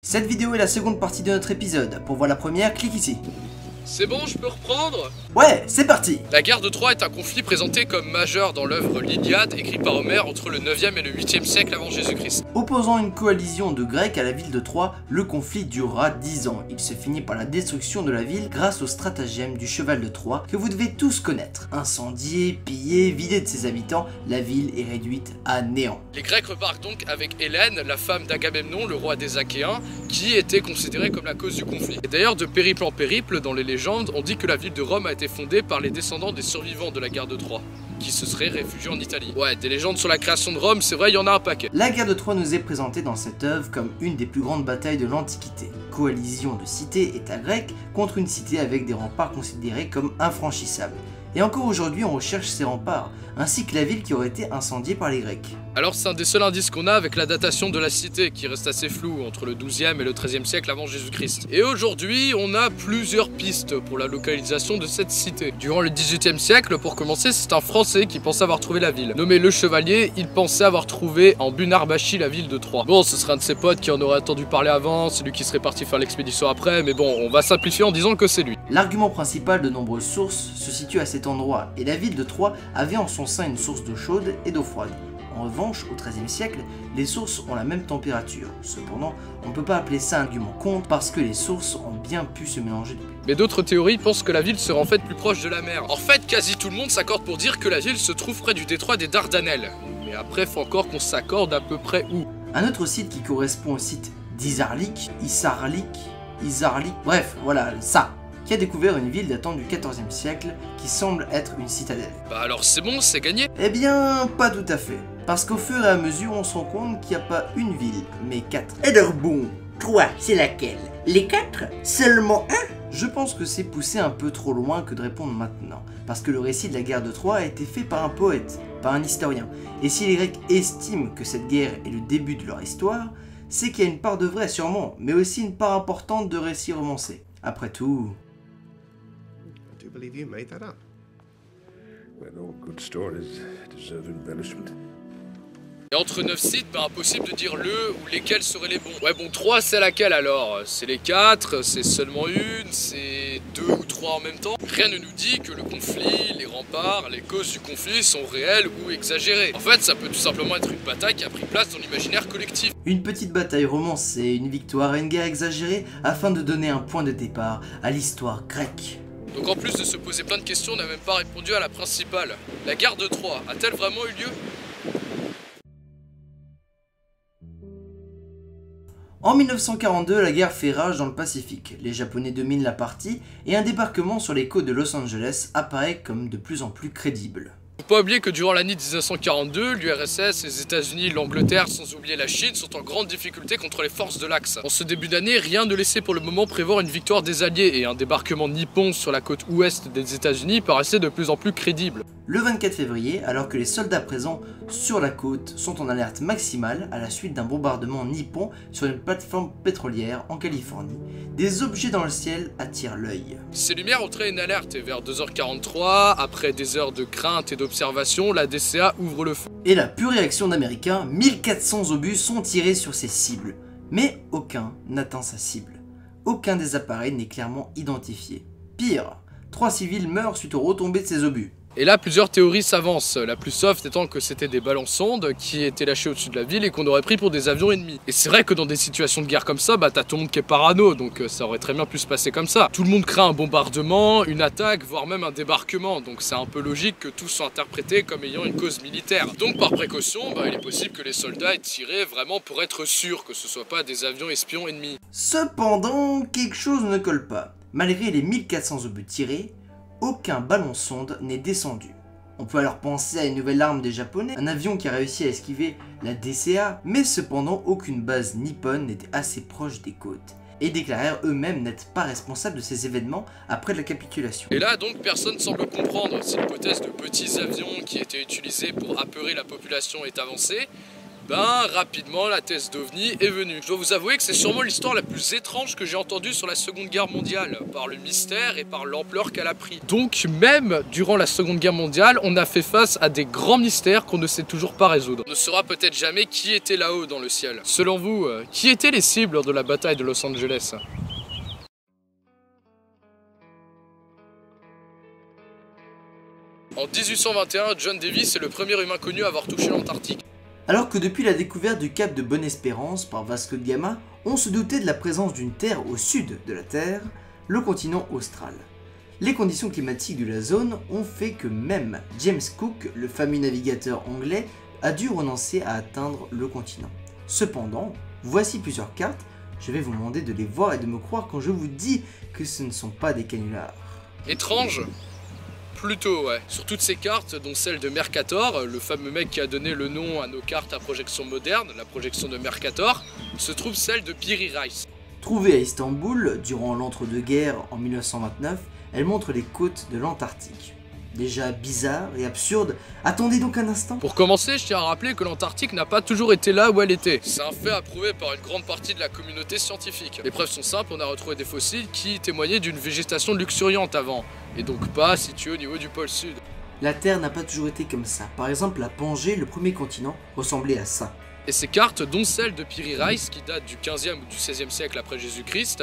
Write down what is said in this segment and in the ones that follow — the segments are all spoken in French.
Cette vidéo est la seconde partie de notre épisode. Pour voir la première, clique ici. C'est bon, je peux reprendre? Ouais, c'est parti La guerre de Troie est un conflit présenté comme majeur dans l'œuvre l'Iliade, écrite par Homère entre le 9e et le 8e siècle avant Jésus-Christ. Opposant une coalition de Grecs à la ville de Troie, le conflit durera 10 ans. Il se finit par la destruction de la ville grâce au stratagème du cheval de Troie que vous devez tous connaître. Incendiée, pillée, vidée de ses habitants, la ville est réduite à néant. Les Grecs repartent donc avec Hélène, la femme d'Agamemnon, le roi des Achéens, qui était considérée comme la cause du conflit. Et d'ailleurs, de périple en périple, dans les légendes, on dit que la ville de Rome a été fondée par les descendants des survivants de la guerre de Troie, qui se seraient réfugiés en Italie. Ouais, des légendes sur la création de Rome, c'est vrai, il y en a un paquet. La guerre de Troie nous est présentée dans cette œuvre comme une des plus grandes batailles de l'Antiquité. Coalition de cités états grecs contre une cité avec des remparts considérés comme infranchissables. Et encore aujourd'hui, on recherche ces remparts, ainsi que la ville qui aurait été incendiée par les Grecs. Alors c'est un des seuls indices qu'on a avec la datation de la cité qui reste assez floue entre le 12e et le 13e siècle avant Jésus-Christ. Et aujourd'hui, on a plusieurs pistes pour la localisation de cette cité. Durant le 18e siècle, pour commencer, c'est un Français qui pensait avoir trouvé la ville. Nommé le Chevalier, il pensait avoir trouvé en Bunarbashi la ville de Troie. Bon, ce serait un de ses potes qui en aurait entendu parler avant, c'est lui qui serait parti faire l'expédition après, mais bon, on va simplifier en disant que c'est lui. L'argument principal de nombreuses sources se situe à cet endroit, et la ville de Troie avait en son sein une source d'eau chaude et d'eau froide. En revanche, au XIIIe siècle, les sources ont la même température. Cependant, on ne peut pas appeler ça un argument contre parce que les sources ont bien pu se mélanger depuis. Mais d'autres théories pensent que la ville serait en fait plus proche de la mer. En fait, quasi tout le monde s'accorde pour dire que la ville se trouve près du détroit des Dardanelles. Mais après, faut encore qu'on s'accorde à peu près où. Un autre site qui correspond au site d'Isarlik, Isarlik, Isarlik, bref, voilà, ça, qui a découvert une ville datant du 14e siècle qui semble être une citadelle. Bah alors c'est bon, c'est gagné Eh bien, pas tout à fait. Parce qu'au fur et à mesure, on se rend compte qu'il n'y a pas une ville, mais quatre. Et leur bon, Troie, c'est laquelle? Les quatre? Seulement un? Je pense que c'est poussé un peu trop loin que de répondre maintenant, parce que le récit de la guerre de Troie a été fait par un poète, par un historien. Et si les Grecs estiment que cette guerre est le début de leur histoire, c'est qu'il y a une part de vrai sûrement, mais aussi une part importante de récits romancés. Après tout... I do believe you made that up. Well, all good stories deserve embellishment. Et entre 9 sites, bah impossible de dire le ou lesquels seraient les bons. Ouais bon, 3 c'est laquelle alors? C'est les 4, c'est seulement une, c'est 2 ou 3 en même temps? Rien ne nous dit que le conflit, les remparts, les causes du conflit sont réelles ou exagérées. En fait, ça peut tout simplement être une bataille qui a pris place dans l'imaginaire collectif. Une petite bataille romancée, une victoire et une guerre exagérée afin de donner un point de départ à l'histoire grecque. Donc en plus de se poser plein de questions, on n'a même pas répondu à la principale. La guerre de Troie a-t-elle vraiment eu lieu? En 1942, la guerre fait rage dans le Pacifique. Les Japonais dominent la partie et un débarquement sur les côtes de Los Angeles apparaît comme de plus en plus crédible. Faut pas oublier que durant l'année 1942, l'URSS, les États-Unis, l'Angleterre, sans oublier la Chine, sont en grande difficulté contre les forces de l'Axe. En ce début d'année, rien ne laissait pour le moment prévoir une victoire des Alliés et un débarquement nippon sur la côte ouest des États-Unis paraissait de plus en plus crédible. Le 24 février, alors que les soldats présents sur la côte sont en alerte maximale à la suite d'un bombardement nippon sur une plateforme pétrolière en Californie, des objets dans le ciel attirent l'œil. Ces lumières ont créé une alerte et vers 2h43, après des heures de crainte et d'observation, la DCA ouvre le feu. Et la pure réaction d'Américains, 1400 obus sont tirés sur ces cibles, mais aucun n'atteint sa cible. Aucun des appareils n'est clairement identifié. Pire, trois civils meurent suite aux retombées de ces obus. Et là, plusieurs théories s'avancent, la plus soft étant que c'était des ballons sondes qui étaient lâchés au-dessus de la ville et qu'on aurait pris pour des avions ennemis. Et c'est vrai que dans des situations de guerre comme ça, bah t'as tout le monde qui est parano, donc euh, ça aurait très bien pu se passer comme ça. Tout le monde craint un bombardement, une attaque, voire même un débarquement, donc c'est un peu logique que tout soit interprété comme ayant une cause militaire. Donc par précaution, bah, il est possible que les soldats aient tiré vraiment pour être sûrs que ce soit pas des avions espions ennemis. Cependant, quelque chose ne colle pas. Malgré les 1400 obus tirés, aucun ballon sonde n'est descendu. On peut alors penser à une nouvelle arme des japonais, un avion qui a réussi à esquiver la DCA, mais cependant aucune base nippone n'était assez proche des côtes, et déclarèrent eux-mêmes n'être pas responsables de ces événements après la capitulation. Et là donc personne semble comprendre si l'hypothèse de petits avions qui étaient utilisés pour apeurer la population est avancée, ben rapidement la thèse d'OVNI est venue. Je dois vous avouer que c'est sûrement l'histoire la plus étrange que j'ai entendue sur la Seconde Guerre mondiale, par le mystère et par l'ampleur qu'elle a pris. Donc même durant la Seconde Guerre mondiale, on a fait face à des grands mystères qu'on ne sait toujours pas résoudre. On ne saura peut-être jamais qui était là-haut dans le ciel. Selon vous, euh, qui étaient les cibles lors de la bataille de Los Angeles? En 1821, John Davis est le premier humain connu à avoir touché l'Antarctique. Alors que depuis la découverte du cap de Bonne-Espérance par Vasco de Gama, on se doutait de la présence d'une Terre au sud de la Terre, le continent austral. Les conditions climatiques de la zone ont fait que même James Cook, le fameux navigateur anglais, a dû renoncer à atteindre le continent. Cependant, voici plusieurs cartes, je vais vous demander de les voir et de me croire quand je vous dis que ce ne sont pas des canulars. Étrange Plutôt, ouais. Sur toutes ces cartes, dont celle de Mercator, le fameux mec qui a donné le nom à nos cartes à projection moderne, la projection de Mercator, se trouve celle de Piri Rice. Trouvée à Istanbul durant l'entre-deux-guerres en 1929, elle montre les côtes de l'Antarctique. Déjà bizarre et absurde, attendez donc un instant. Pour commencer, je tiens à rappeler que l'Antarctique n'a pas toujours été là où elle était. C'est un fait approuvé par une grande partie de la communauté scientifique. Les preuves sont simples, on a retrouvé des fossiles qui témoignaient d'une végétation luxuriante avant, et donc pas située au niveau du pôle sud. La Terre n'a pas toujours été comme ça. Par exemple, la Pangée, le premier continent, ressemblait à ça. Et ces cartes, dont celle de Piri Rice, qui date du 15e ou du 16e siècle après Jésus-Christ,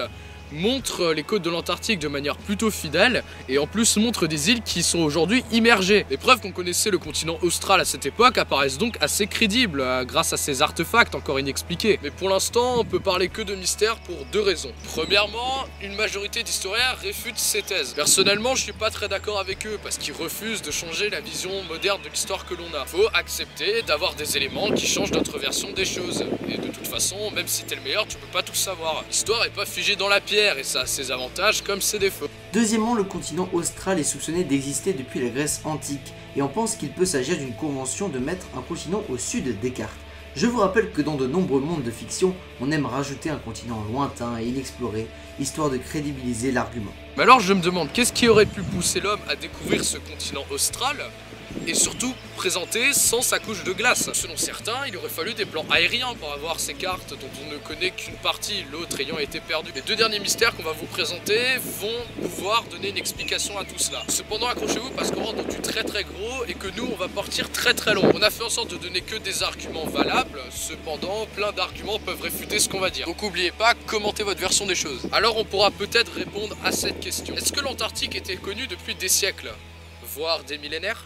montrent les côtes de l'Antarctique de manière plutôt fidèle et en plus montrent des îles qui sont aujourd'hui immergées. Les preuves qu'on connaissait le continent austral à cette époque apparaissent donc assez crédibles euh, grâce à ces artefacts encore inexpliqués. Mais pour l'instant, on peut parler que de mystère pour deux raisons. Premièrement, une majorité d'historiens réfutent ces thèses. Personnellement, je suis pas très d'accord avec eux parce qu'ils refusent de changer la vision moderne de l'histoire que l'on a. Faut accepter d'avoir des éléments qui changent notre version des choses. Et de toute façon, même si t'es le meilleur, tu peux pas tout savoir. L'histoire est pas figée dans la pierre et ça a ses avantages comme ses défauts. Deuxièmement, le continent austral est soupçonné d'exister depuis la Grèce antique, et on pense qu'il peut s'agir d'une convention de mettre un continent au sud des cartes. Je vous rappelle que dans de nombreux mondes de fiction, on aime rajouter un continent lointain et inexploré, histoire de crédibiliser l'argument. Mais alors je me demande, qu'est-ce qui aurait pu pousser l'homme à découvrir ce continent austral? Et surtout présenté sans sa couche de glace. Selon certains, il aurait fallu des plans aériens pour avoir ces cartes dont on ne connaît qu'une partie, l'autre ayant été perdu. Les deux derniers mystères qu'on va vous présenter vont pouvoir donner une explication à tout cela. Cependant, accrochez-vous parce qu'on rentre dans du très très gros et que nous, on va partir très très long. On a fait en sorte de donner que des arguments valables, cependant, plein d'arguments peuvent réfuter ce qu'on va dire. Donc n'oubliez pas, commentez votre version des choses. Alors on pourra peut-être répondre à cette question. Est-ce que l'Antarctique était connue depuis des siècles? Voire des millénaires?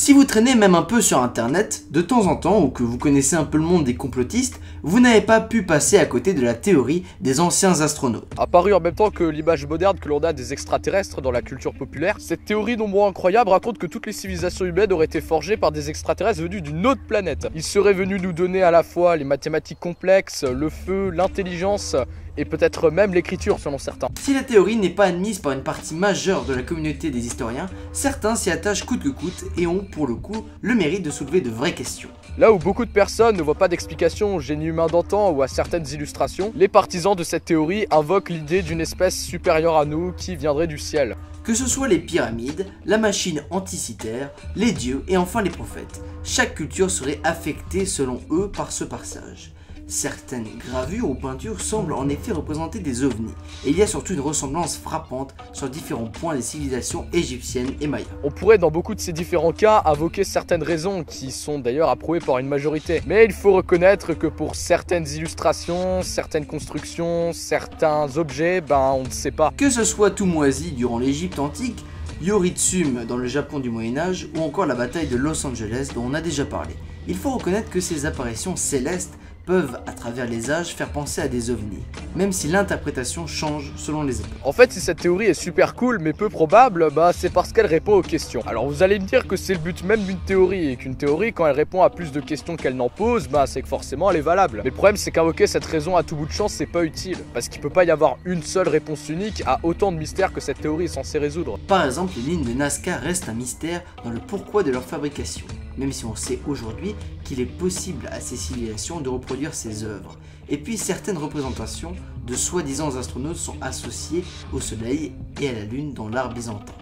Si vous traînez même un peu sur internet, de temps en temps, ou que vous connaissez un peu le monde des complotistes, vous n'avez pas pu passer à côté de la théorie des anciens astronautes. Apparu en même temps que l'image moderne que l'on a des extraterrestres dans la culture populaire, cette théorie nombreux incroyable raconte que toutes les civilisations humaines auraient été forgées par des extraterrestres venus d'une autre planète. Ils seraient venus nous donner à la fois les mathématiques complexes, le feu, l'intelligence et peut-être même l'écriture selon certains. Si la théorie n'est pas admise par une partie majeure de la communauté des historiens, certains s'y attachent coûte que coûte et ont pour le coup le mérite de soulever de vraies questions. Là où beaucoup de personnes ne voient pas d'explication au génie humain d'antan ou à certaines illustrations, les partisans de cette théorie invoquent l'idée d'une espèce supérieure à nous qui viendrait du ciel. Que ce soit les pyramides, la machine anticitaire, les dieux et enfin les prophètes, chaque culture serait affectée selon eux par ce passage. Certaines gravures ou peintures semblent en effet représenter des ovnis, et il y a surtout une ressemblance frappante sur différents points des civilisations égyptiennes et mayas. On pourrait dans beaucoup de ces différents cas invoquer certaines raisons qui sont d'ailleurs approuvées par une majorité. Mais il faut reconnaître que pour certaines illustrations, certaines constructions, certains objets, ben on ne sait pas. Que ce soit tout moisi durant l'Égypte antique, Yoritsum dans le Japon du Moyen Âge ou encore la bataille de Los Angeles dont on a déjà parlé. Il faut reconnaître que ces apparitions célestes peuvent, à travers les âges, faire penser à des ovnis, même si l'interprétation change selon les époques. En fait, si cette théorie est super cool mais peu probable, bah c'est parce qu'elle répond aux questions. Alors vous allez me dire que c'est le but même d'une théorie, et qu'une théorie, quand elle répond à plus de questions qu'elle n'en pose, bah c'est que forcément elle est valable. Mais le problème c'est qu'invoquer cette raison à tout bout de champ, c'est pas utile, parce qu'il peut pas y avoir une seule réponse unique à autant de mystères que cette théorie est censée résoudre. Par exemple, les lignes de Nazca restent un mystère dans le pourquoi de leur fabrication, même si on sait aujourd'hui qu'il est possible à ces civilisations de reproduire ces œuvres. Et puis certaines représentations de soi-disant astronautes sont associées au Soleil et à la Lune dans l'art byzantin.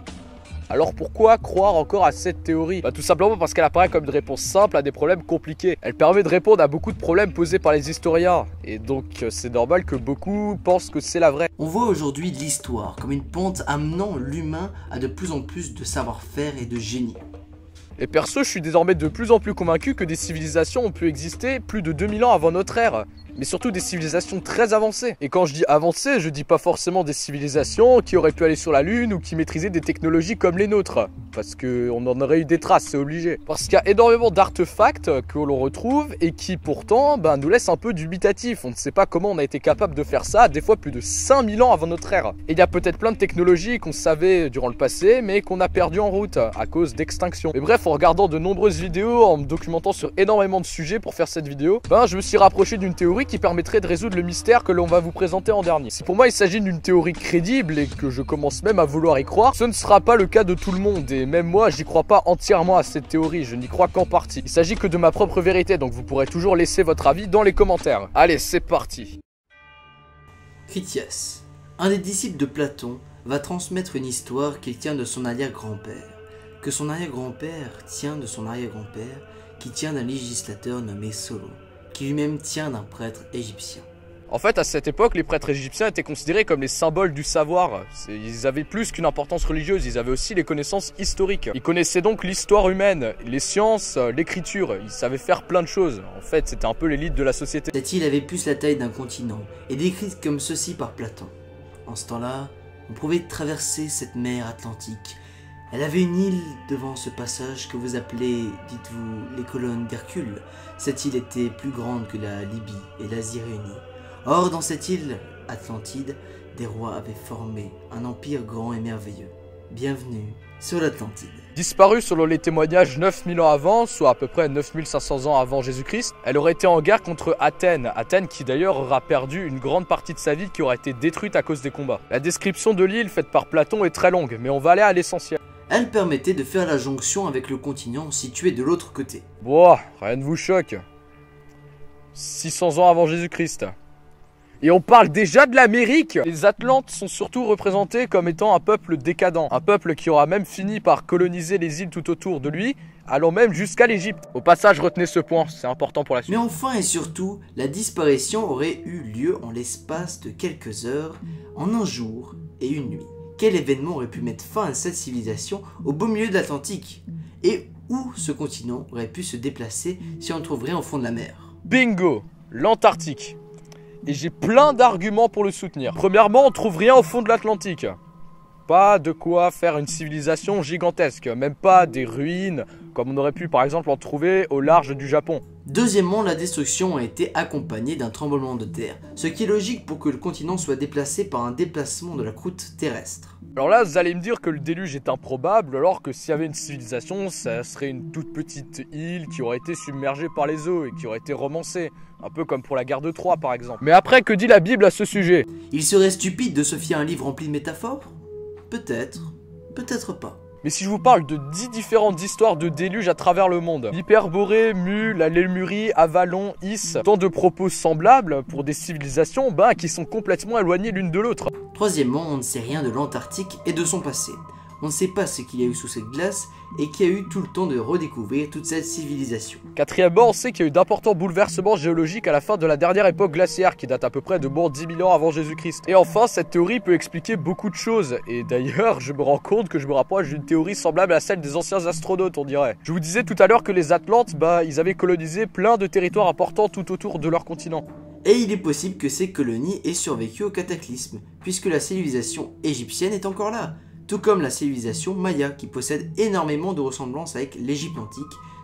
Alors pourquoi croire encore à cette théorie? Bah tout simplement parce qu'elle apparaît comme une réponse simple à des problèmes compliqués. Elle permet de répondre à beaucoup de problèmes posés par les historiens. Et donc euh, c'est normal que beaucoup pensent que c'est la vraie. On voit aujourd'hui l'histoire comme une pente amenant l'humain à de plus en plus de savoir-faire et de génie. Et perso, je suis désormais de plus en plus convaincu que des civilisations ont pu exister plus de 2000 ans avant notre ère mais surtout des civilisations très avancées. Et quand je dis avancées, je dis pas forcément des civilisations qui auraient pu aller sur la Lune ou qui maîtrisaient des technologies comme les nôtres. Parce qu'on en aurait eu des traces, c'est obligé. Parce qu'il y a énormément d'artefacts que l'on retrouve et qui pourtant ben, nous laissent un peu dubitatifs. On ne sait pas comment on a été capable de faire ça, des fois plus de 5000 ans avant notre ère. Et il y a peut-être plein de technologies qu'on savait durant le passé, mais qu'on a perdu en route à cause d'extinction. Et bref, en regardant de nombreuses vidéos, en me documentant sur énormément de sujets pour faire cette vidéo, ben, je me suis rapproché d'une théorie qui permettrait de résoudre le mystère que l'on va vous présenter en dernier. Si pour moi il s'agit d'une théorie crédible et que je commence même à vouloir y croire, ce ne sera pas le cas de tout le monde et même moi j'y crois pas entièrement à cette théorie, je n'y crois qu'en partie. Il s'agit que de ma propre vérité donc vous pourrez toujours laisser votre avis dans les commentaires. Allez c'est parti Critias, un des disciples de Platon, va transmettre une histoire qu'il tient de son arrière-grand-père, que son arrière-grand-père tient de son arrière-grand-père, qui tient d'un législateur nommé Solon qui lui-même tient d'un prêtre égyptien. En fait, à cette époque, les prêtres égyptiens étaient considérés comme les symboles du savoir. Ils avaient plus qu'une importance religieuse, ils avaient aussi les connaissances historiques. Ils connaissaient donc l'histoire humaine, les sciences, l'écriture. Ils savaient faire plein de choses. En fait, c'était un peu l'élite de la société. Cette île avait plus la taille d'un continent, et décrite comme ceci par Platon. En ce temps-là, on pouvait traverser cette mer Atlantique elle avait une île devant ce passage que vous appelez, dites-vous, les colonnes d'Hercule. Cette île était plus grande que la Libye et l'Asie réunie. Or, dans cette île, Atlantide, des rois avaient formé un empire grand et merveilleux. Bienvenue sur l'Atlantide. Disparue selon les témoignages 9000 ans avant, soit à peu près 9500 ans avant Jésus-Christ, elle aurait été en guerre contre Athènes. Athènes qui d'ailleurs aura perdu une grande partie de sa ville qui aura été détruite à cause des combats. La description de l'île faite par Platon est très longue, mais on va aller à l'essentiel. Elle permettait de faire la jonction avec le continent situé de l'autre côté. Boah, rien ne vous choque. 600 ans avant Jésus-Christ. Et on parle déjà de l'Amérique Les Atlantes sont surtout représentés comme étant un peuple décadent, un peuple qui aura même fini par coloniser les îles tout autour de lui, allant même jusqu'à l'Égypte. Au passage, retenez ce point, c'est important pour la suite. Mais enfin et surtout, la disparition aurait eu lieu en l'espace de quelques heures, en un jour et une nuit. Quel événement aurait pu mettre fin à cette civilisation au beau milieu de l'Atlantique Et où ce continent aurait pu se déplacer si on ne trouve rien au fond de la mer? Bingo L'Antarctique. Et j'ai plein d'arguments pour le soutenir. Premièrement, on trouve rien au fond de l'Atlantique. Pas de quoi faire une civilisation gigantesque, même pas des ruines, comme on aurait pu par exemple en trouver au large du Japon. Deuxièmement, la destruction a été accompagnée d'un tremblement de terre, ce qui est logique pour que le continent soit déplacé par un déplacement de la croûte terrestre. Alors là, vous allez me dire que le déluge est improbable, alors que s'il y avait une civilisation, ça serait une toute petite île qui aurait été submergée par les eaux et qui aurait été romancée. Un peu comme pour la guerre de Troie par exemple. Mais après, que dit la Bible à ce sujet? Il serait stupide de se fier à un livre rempli de métaphores? Peut-être, peut-être pas. Mais si je vous parle de 10 différentes histoires de déluge à travers le monde, l'Hyperborée, Mu, la Lémurie, Avalon, Is, tant de propos semblables pour des civilisations bah, qui sont complètement éloignées l'une de l'autre. Troisièmement, on ne sait rien de l'Antarctique et de son passé. On ne sait pas ce qu'il y a eu sous cette glace et qui a eu tout le temps de redécouvrir toute cette civilisation. Quatrièmement, on sait qu'il y a eu d'importants bouleversements géologiques à la fin de la dernière époque glaciaire qui date à peu près de bon 10 000 ans avant Jésus-Christ. Et enfin, cette théorie peut expliquer beaucoup de choses. Et d'ailleurs, je me rends compte que je me rapproche d'une théorie semblable à celle des anciens astronautes, on dirait. Je vous disais tout à l'heure que les Atlantes, bah, ils avaient colonisé plein de territoires importants tout autour de leur continent. Et il est possible que ces colonies aient survécu au cataclysme, puisque la civilisation égyptienne est encore là tout comme la civilisation maya qui possède énormément de ressemblances avec l'Égypte antique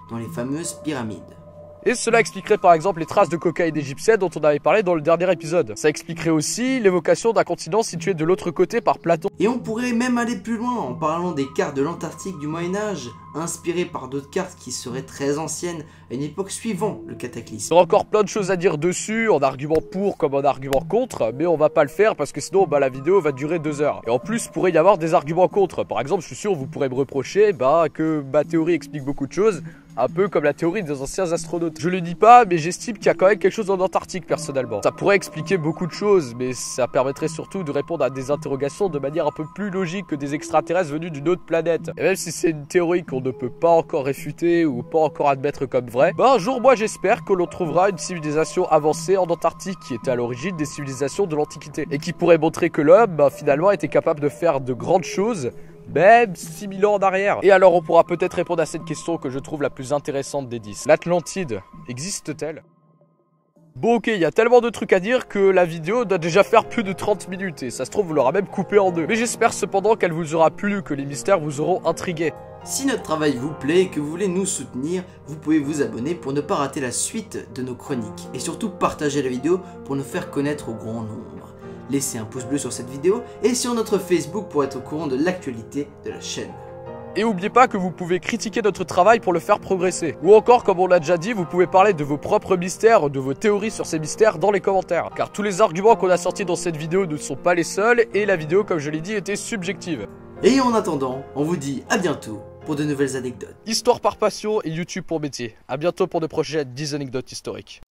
dans les fameuses pyramides. Et cela expliquerait par exemple les traces de cocaïne égyptienne dont on avait parlé dans le dernier épisode. Ça expliquerait aussi l'évocation d'un continent situé de l'autre côté par Platon. Et on pourrait même aller plus loin en parlant des cartes de l'Antarctique du Moyen Âge, inspirées par d'autres cartes qui seraient très anciennes à une époque suivant le cataclysme. Il y a encore plein de choses à dire dessus, en argument pour comme en argument contre, mais on va pas le faire parce que sinon bah, la vidéo va durer deux heures. Et en plus, pourrait y avoir des arguments contre. Par exemple, je suis sûr vous pourrez me reprocher bah, que ma théorie explique beaucoup de choses, Un peu comme la théorie des anciens astronautes. Je le dis pas, mais j'estime qu'il y a quand même quelque chose en Antarctique personnellement. Ça pourrait expliquer beaucoup de choses, mais ça permettrait surtout de répondre à des interrogations de manière un peu plus logique que des extraterrestres venus d'une autre planète. Et même si c'est une théorie qu'on ne peut pas encore réfuter ou pas encore admettre comme vraie, bah un jour moi j'espère que l'on trouvera une civilisation avancée en Antarctique qui était à l'origine des civilisations de l'Antiquité et qui pourrait montrer que l'homme bah, finalement était capable de faire de grandes choses même 6000 ans en arrière. Et alors on pourra peut-être répondre à cette question que je trouve la plus intéressante des 10. L'Atlantide existe-t-elle? Bon ok, il y a tellement de trucs à dire que la vidéo doit déjà faire plus de 30 minutes et ça se trouve vous l'aura même coupé en deux. Mais j'espère cependant qu'elle vous aura plu, que les mystères vous auront intrigué. Si notre travail vous plaît et que vous voulez nous soutenir, vous pouvez vous abonner pour ne pas rater la suite de nos chroniques. Et surtout partager la vidéo pour nous faire connaître au grand nombre. Laissez un pouce bleu sur cette vidéo et sur notre Facebook pour être au courant de l'actualité de la chaîne. Et n'oubliez pas que vous pouvez critiquer notre travail pour le faire progresser. Ou encore, comme on l'a déjà dit, vous pouvez parler de vos propres mystères, de vos théories sur ces mystères dans les commentaires. Car tous les arguments qu'on a sortis dans cette vidéo ne sont pas les seuls, et la vidéo, comme je l'ai dit, était subjective. Et en attendant, on vous dit à bientôt pour de nouvelles anecdotes. Histoire par passion et YouTube pour métier. A bientôt pour de prochaines 10 anecdotes historiques.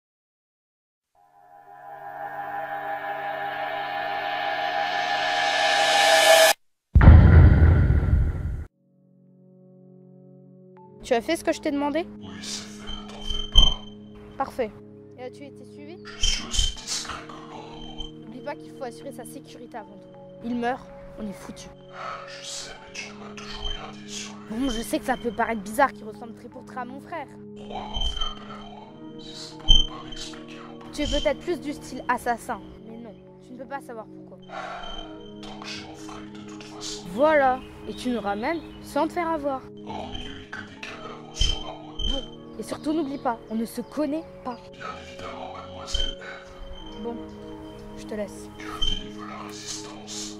Tu as fait ce que je t'ai demandé? Oui, c'est fait, t'en fais pas. Parfait. Et as-tu été suivi? Je suis aussi discret que l'ombre. N'oublie pas qu'il faut assurer sa sécurité avant tout. Il meurt, on est foutu. Je sais, mais tu ne m'as toujours rien dit sur lui. Bon, je sais que ça peut paraître bizarre qu'il ressemble très pour très à mon frère. Pourquoi m'en fait appel à moi Si ça ne pourrait pas m'expliquer un peu. Tu es peut-être plus du style assassin, mais non, tu ne peux pas savoir pourquoi. Tant que j'ai mon frère de toute façon. Voilà, et tu nous ramènes sans te faire avoir. Et surtout n'oublie pas, on ne se connaît pas. Bien évidemment, mademoiselle Eve. Bon, je te laisse. Que vive la résistance?